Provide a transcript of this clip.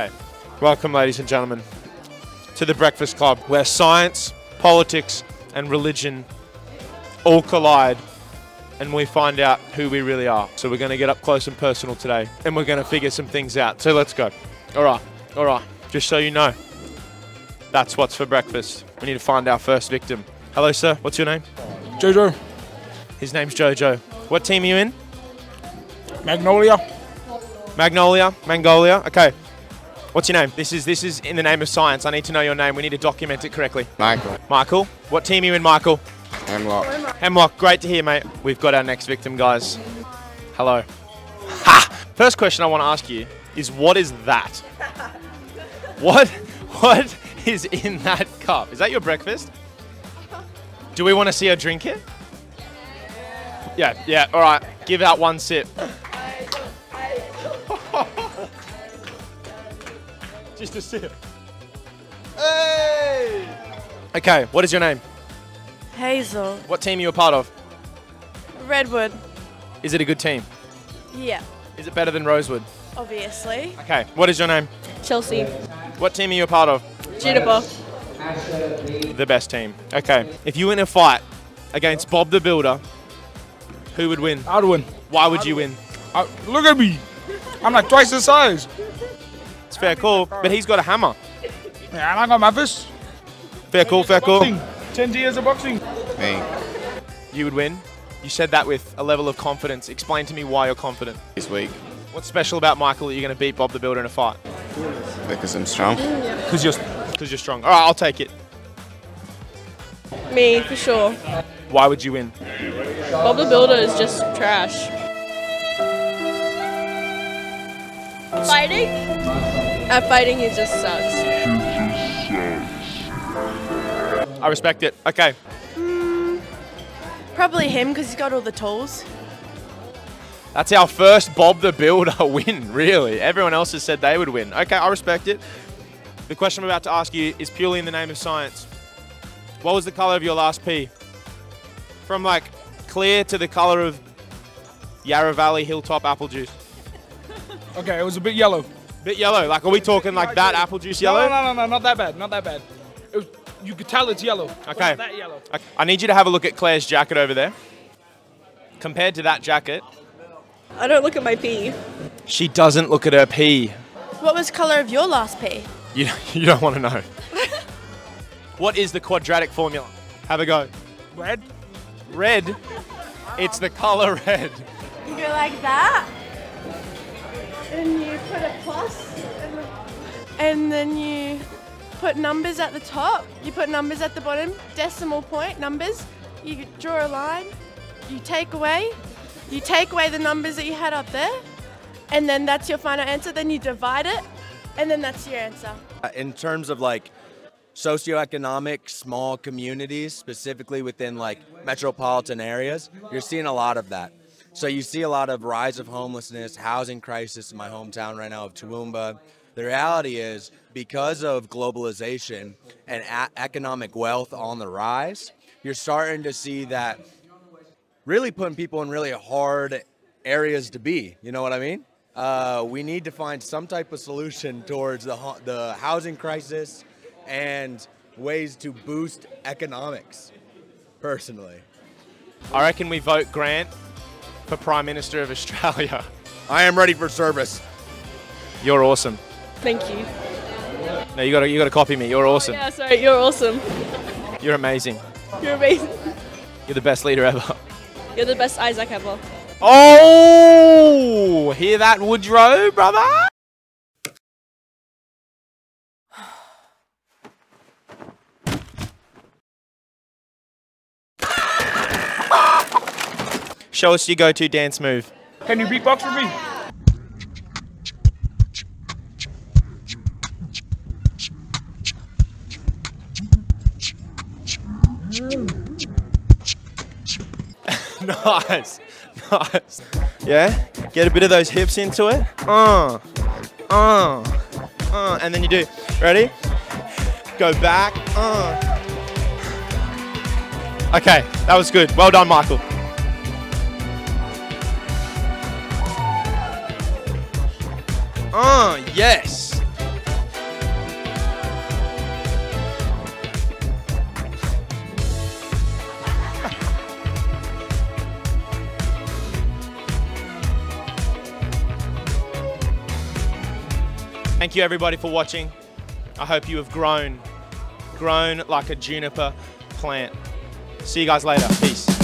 Okay. Welcome, ladies and gentlemen, to the Breakfast Club, where science, politics, and religion all collide and we find out who we really are. So we're going to get up close and personal today and we're going to figure some things out. So let's go. All right. All right. Just so you know, that's what's for breakfast. We need to find our first victim. Hello, sir. What's your name? Jojo. His name's Jojo. What team are you in? Magnolia. Magnolia? Mangolia? Okay. What's your name? This is this is in the name of science. I need to know your name. We need to document it correctly. Michael. Michael. What team are you in, Michael? Hemlock. Hemlock. Great to hear, mate. We've got our next victim, guys. Hello. Ha! First question I want to ask you is what is that? What what is in that cup? Is that your breakfast? Do we want to see her drink it? Yeah, yeah, all right. Give out one sip. Just a sip. Hey! Okay, what is your name? Hazel. What team are you a part of? Redwood. Is it a good team? Yeah, Is it better than Rosewood? obviously. Okay, what is your name? Chelsea. What team are you a part of? Juniper. The best team. Okay, if you win a fight against Bob the Builder, who would win? I'd win. Why would you win? I, look at me. I'm like twice the size. It's fair call, but he's got a hammer. Yeah, and I got my fist. Fair call, fair call. Boxing. 10 years of boxing. Me. You would win. You said that with a level of confidence. Explain to me why you're confident. This week. What's special about Michael that you're going to beat Bob the Builder in a fight? Because I'm strong. Because you're, because you're strong. All right, I'll take it. Me, for sure. Why would you win? Bob the Builder is just trash. Fighting? At fighting, he just sucks. I respect it. Okay. Hmm, probably him because he's got all the tools. That's our first Bob the Builder win, really. Everyone else has said they would win. Okay, I respect it. The question I'm about to ask you is purely in the name of science. What was the color of your last pee? From like clear to the color of Yarra Valley Hilltop apple juice. Okay, it was a bit yellow. Bit yellow. Like, are we talking like that apple juice yellow? No, no, no, no, not that bad. Not that bad. It was, you could tell it's yellow. Okay. That yellow. I- I need you to have a look at Claire's jacket over there. Compared to that jacket, I don't look at my pee. she doesn't look at her pee. What was colour of your last pee? You, you don't want to know. what is the quadratic formula? Have a go. Red? Red. It's the color red. You go like that. And you put a plus. And, and then you put numbers at the top. You put numbers at the bottom. Decimal point numbers. You draw a line. You take away. You take away the numbers that you had up there. And then that's your final answer. Then you divide it. And then that's your answer. Uh, in terms of like socioeconomic small communities specifically within like metropolitan areas you're seeing a lot of that so you see a lot of rise of homelessness housing crisis in my hometown right now of Toowoomba the reality is because of globalization and economic wealth on the rise you're starting to see that really putting people in really hard areas to be. You know what I mean? Uh, we need to find some type of solution towards the the housing crisis and ways to boost economics. Personally, I reckon we vote Grant for Prime Minister of Australia. I am ready for service. You're awesome. Thank you. No, you gotta you gotta copy me. You're oh, awesome. Yeah, sorry. You're awesome. You're amazing. You're amazing. You're the best leader ever. You're the best Isaac ever. Oh, hear that, Woodrow, brother? Show us your go-to dance move. Can you beatbox for me? nice, nice. Yeah, get a bit of those hips into it. Uh, uh, uh, and then you do. Ready? Go back. Uh. Okay, that was good. Well done, Michael. Uh, yes. Thank you everybody for watching. I hope you have grown, grown like a juniper plant. See you guys later. Peace.